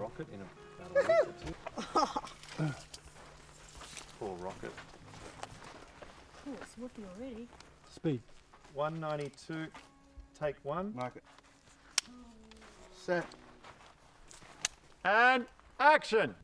Rocket in about a week or two. Poor Rocket. Oh, it's whoopy already. Speed. 192, take one. Mark it. Set. And action!